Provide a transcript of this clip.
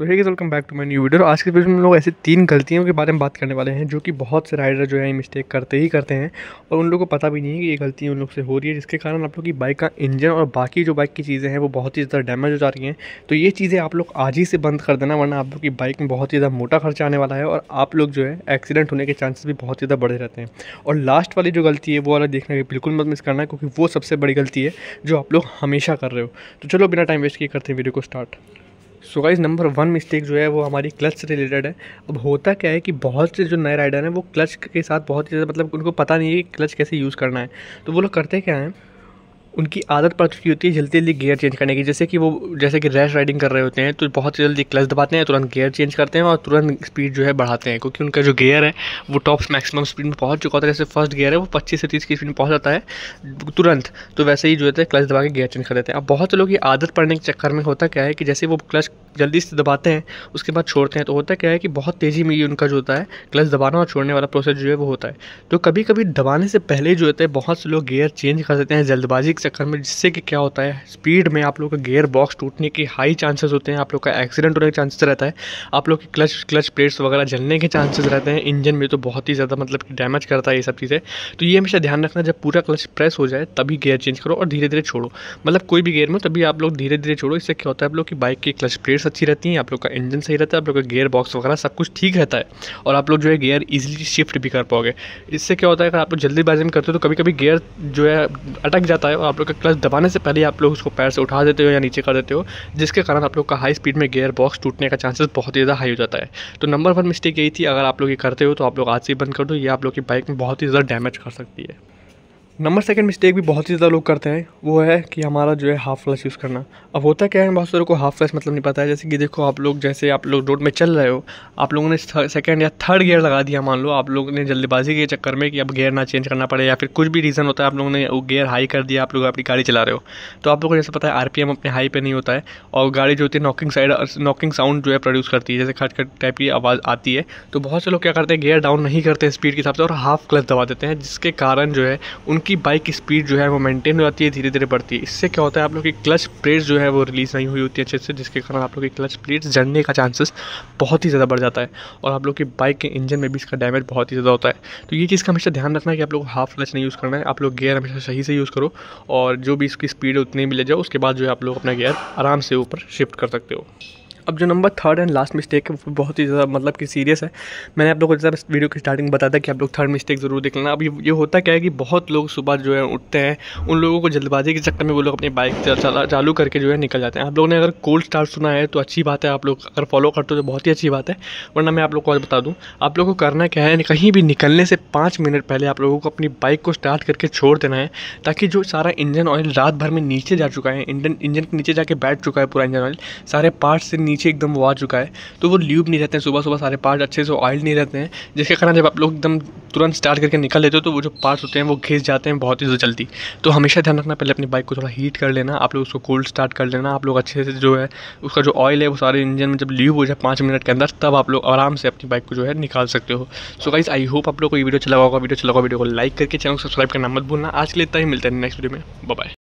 सो है welcome back to my new video आज के वीडियो में हम लोग ऐसे तीन गलतियों के बारे में बात करने वाले हैं, जो कि बहुत से राइडर जो है मिस्टेक करते ही करते हैं। और उन लोगों को पता भी नहीं है कि ये गलती उन लोग से हो रही है, जिसके कारण आप लोग की बाइक का इंजन और बाकी जो बाइक की चीज़ें हैं, वो बहुत ही ज़्यादा डैमेज हो जा रही हैं। तो ये चीज़ें आप लोग आज ही से बंद कर देना, वरना आप लोग की बाइक में बहुत ही ज़्यादा मोटा खर्चा आने वाला है और आप लोग जो है एक्सीडेंट होने के चांसेस भी बहुत ज़्यादा बढ़े रहते हैं। और लास्ट वाली जो गलती है, वो वाला देखने बिल्कुल मत मिस करना, क्योंकि वो सबसे बड़ी गलती है, जो आप लोग हमेशा कर रहे हो। तो चलो बिना टाइम वेस्ट किए करते हैं वीडियो को start so guys number one mistake जो है वो हमारी क्लच से रिलेटेड है। अब होता क्या है कि बहुत से जो नए राइडर हैं, वो क्लच के साथ बहुत ही ज़्यादा मतलब उनको पता नहीं है कि क्लच कैसे यूज़ करना है। तो वो लोग करते क्या हैं? उनकी आदत पड़ चुकी होती है जल्दी जल्दी गियर चेंज करने की। जैसे कि वो, जैसे कि रैश राइडिंग कर रहे होते हैं तो बहुत जल्दी क्लच दबाते हैं, तुरंत गियर चेंज करते हैं और तुरंत स्पीड जो है बढ़ाते हैं, क्योंकि उनका जो गियर है, वो टॉप मैक्सिमम स्पीड में पहुँच चुका होता है। जैसे फ़र्स्ट गियर है, वो पच्चीस से तीस की स्पीड में पहुँच जाता है, तुरंत। तो वैसे ही जो है क्लच दबा के गियर चेंज कर देते हैं। अब बहुत से लोग ये आदत पड़ने के चक्कर में होता क्या है कि जैसे वो क्लच जल्दी से दबाते हैं, उसके बाद छोड़ते हैं। तो होता क्या है कि बहुत तेज़ी में ये उनका जो होता है क्लच दबाना और छोड़ने वाला प्रोसेस जो है वो होता है। तो कभी कभी दबाने से पहले जो होता है, बहुत से लोग गियर चेंज कर देते हैं जल्दबाजी के चक्कर में, जिससे कि क्या होता है, स्पीड में आप लोग का गियर बॉक्स टूटने के हाई चांसेस होते हैं, आप लोग का एक्सीडेंट होने के चांसेस रहता है। आप लोग की क्लच क्लच प्लेट्स वगैरह जलने के चांसेस रहते हैं इंजन में तो बहुत ही ज़्यादा मतलब डैमेज करता है ये सब चीज़ें। तो ये हमेशा ध्यान रखना, जब पूरा क्लच प्रेस हो जाए, तभी गियर चेंज करो और धीरे धीरे छोड़ो। मतलब कोई भी गियर में तभी आप लोग धीरे धीरे छोड़ो। इससे क्या होता है, आप लोग की बाइक की क्लच प्लेट्स अच्छी रहती हैं, आप लोग का इंजन सही रहता है, आप लोग का गियर बॉक्स वगैरह सब कुछ ठीक रहता है और आप लोग जो है गेयर ईजिली शिफ्ट भी कर पाओगे। इससे क्या होता है, अगर आप लोग जल्दीबाजी में करते हो तो कभी कभी गियर जो है अटक जाता है और आप लोग का क्लच दबाने से पहले आप लोग उसको पैर से उठा देते हो या नीचे कर देते हो, जिसके कारण आप लोग का हाई स्पीड में गियर बॉक्स टूटने का चांसेस बहुत ही ज़्यादा हाई हो जाता है। तो नंबर वन मिस्टेक यही थी, अगर आप लोग ये करते हो तो आप लोग आज से बंद कर दो, ये आप लोग की बाइक में बहुत ही ज़्यादा डैमेज कर सकती है। नंबर सेकंड मिस्टेक भी बहुत ही ज़्यादा लोग करते हैं। वो है कि हमारा जो है हाफ़ फ्लैश यूज़ करना। अब होता क्या है बहुत सारों को हाफ़ फ्लैश मतलब नहीं पता है। जैसे कि देखो, आप लोग जैसे आप लोग रोड में चल रहे हो, आप लोगों ने सेकंड या थर्ड गियर लगा दिया, मान लो। आप लोगों ने जल्दीबाजी के चक्कर में कि अब गियर ना चेंज करना पड़े, या फिर कुछ भी रीज़न होता है, आप लोगों ने वो गियर हाई कर दिया, आप लोग अपनी गाड़ी चला रहे हो। तो आप लोगों को जैसे पता है आरपीएम अपने हाई पर नहीं होता है, और गाड़ी जो होती है नॉकिंग साइड नॉकिंग साउंड जो है प्रोड्यूस करती है। जैसे खट खट टाइप की आवाज़ आती है तो बहुत से लोग क्या करते हैं गियर डाउन नहीं करते स्पीड के हिसाब से, और हाफ़ क्लच दबा देते हैं, जिसके कारण जो है उनकी बाइक की स्पीड जो है वो मेंटेन हो जाती है धीरे धीरे बढ़ती है। इससे क्या होता है, आप लोग की क्लच प्लेट्स जो है वो रिलीज़ नहीं हुई होती अच्छे से, जिसके कारण आप लोग की क्लच प्लेट्स जलने का चांसेस बहुत ही ज़्यादा बढ़ जाता है और आप लोग की बाइक के इंजन में भी इसका डैमेज बहुत ही ज़्यादा होता है। तो ये चीज़ का हमेशा ध्यान रखना है कि आप लोग हाफ़ क्लच नहीं यूज़ करना है। आप लोग गेयर हमेशा सही से यूज़ करो और जो भी इसकी स्पीड है उतनी भी ले जाओ, उसके बाद जो है आप लोग अपना गेयर आराम से ऊपर शिफ्ट कर सकते हो। अब जो number third and last mistake है, वो बहुत ही ज़्यादा मतलब कि सीरियस है। मैंने आप लोगों को जैसा वीडियो की स्टार्टिंग बताया था कि आप लोग थर्ड मिस्टेक ज़रूर देख लेना। अब ये होता क्या है कि बहुत लोग सुबह जो है उठते हैं, उन लोगों को जल्दबाजी के चक्कर में वो लोग अपनी बाइक चालू करके जो है निकल जाते हैं। आप लोगों ने अगर कोल्ड स्टार्ट सुना है तो अच्छी बात है, आप लोग अगर फॉलो करते हो तो बहुत ही अच्छी बात है। वरना मैं आप लोग को आज बता दूँ, आप लोग को करना क्या है, कहीं भी निकलने से पाँच मिनट पहले आप लोगों को अपनी बाइक को स्टार्ट करके छोड़ देना है, ताकि जो सारा इंजन ऑयल रात भर में नीचे जा चुका है, इंजन इंजन के नीचे जाके बैठ चुका है पूरा इंजन ऑयल सारे पार्ट से नीचे एकदम वो आ चुका है तो वो ल्यूब नहीं रहते हैं, सुबह सुबह सारे पार्ट अच्छे से ऑयल नहीं रहते हैं, जिसके कारण जब आप लोग एकदम तुरंत स्टार्ट करके निकल लेते हो तो वो जो पार्ट्स होते हैं, वो घिस जाते हैं बहुत ही जल्दी। तो हमेशा ध्यान रखना, पहले अपनी बाइक को थोड़ा हीट कर लेना, आप लोग उसको कोल्ड स्टार्ट कर लेना, आप लोग अच्छे से जो है, उसका जो ऑयल है, वो सारे इंजन में जब ल्यूब हो जाए पाँच मिनट के अंदर, तब आप लोग आराम से अपनी बाइक को जो है निकाल सकते हो। सो गाइज़ आई होप आप लोग को ये वीडियो चला होगा वीडियो चला होगा वीडियो को लाइक करके चैनल सब्सक्राइब करना मत भूलना। आज के लिए इतना ही, मिलता है नेक्स्ट वीडियो में। बाय